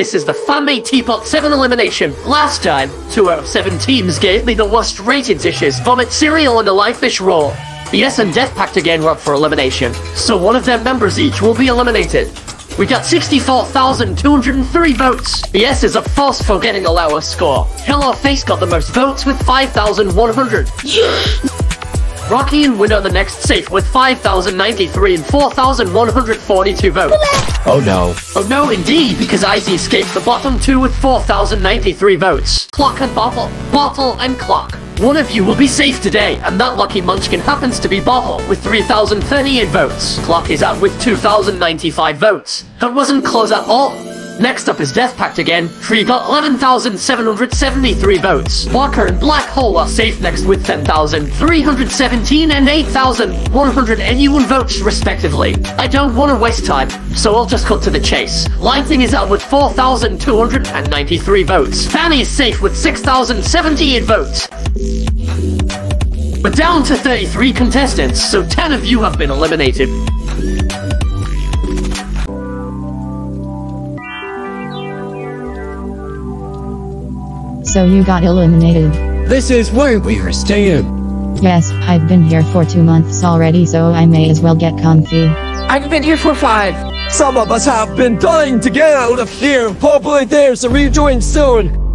This is the Family TPOT 7 elimination. Last time, 2 out of 7 teams gave me the worst rated dishes, vomit cereal and a live fish roll. BS and Death Pact again were up for elimination, so one of their members each will be eliminated. We got 64,203 votes. BS is a force for getting a lower score. Yellow Face got the most votes with 5,100. Rocky and Winner the next safe with 5,093 and 4,142 votes. Oh no. Oh no, indeed, because Icy escaped the bottom two with 4,093 votes. Clock and Bottle. Bottle and Clock. One of you will be safe today, and that lucky munchkin happens to be Bottle with 3,038 votes. Clock is out with 2,095 votes. That wasn't close at all. Next up is Death Pact again. Tree got 11,773 votes. Walker and Black Hole are safe next with 10,317 and 8,181 votes respectively. I don't want to waste time, so I'll just cut to the chase. Lightning is out with 4,293 votes. Fanny is safe with 6,078 votes. We're down to 33 contestants, so 10 of you have been eliminated. So you got eliminated. This is where we are staying. Yes, I've been here for two months already, so I may as well get comfy. I've been here for five. Some of us have been dying to get out of here. Hopefully there's a rejoin soon.